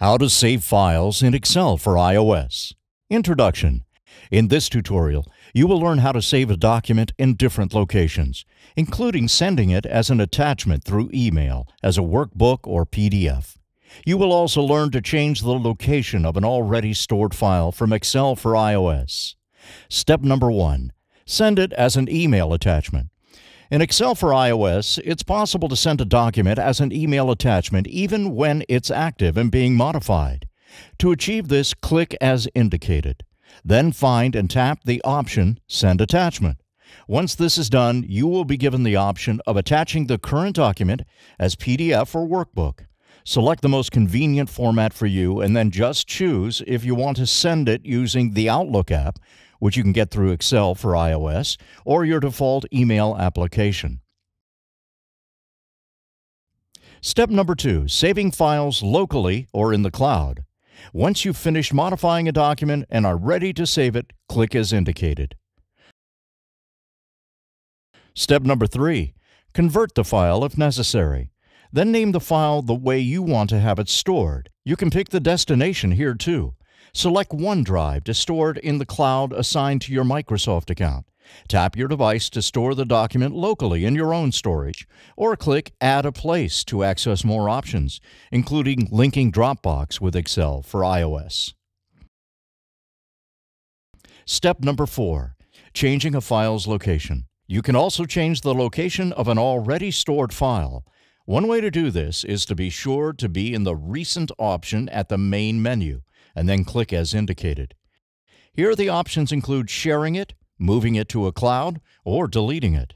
How to save files in Excel for iOS. Introduction. In this tutorial, you will learn how to save a document in different locations, including sending it as an attachment through email, as a workbook or PDF. You will also learn to change the location of an already stored file from Excel for iOS. Step number one, send it as an email attachment. In Excel for iOS, it's possible to send a document as an email attachment even when it's active and being modified. To achieve this, click as indicated. Then find and tap the option Send Attachment. Once this is done, you will be given the option of attaching the current document as PDF or workbook. Select the most convenient format for you and then just choose if you want to send it using the Outlook app, which you can get through Excel for iOS, or your default email application. Step number two, saving files locally or in the cloud. Once you've finished modifying a document and are ready to save it, click as indicated. Step number three, convert the file if necessary. Then name the file the way you want to have it stored. You can pick the destination here too. Select OneDrive to store it in the cloud assigned to your Microsoft account. Tap your device to store the document locally in your own storage, or click Add a Place to access more options, including linking Dropbox with Excel for iOS. Step number four, changing a file's location. You can also change the location of an already stored file. One way to do this is to be sure to be in the Recent option at the main menu, and then click as indicated. Here the options include sharing it, moving it to a cloud, or deleting it.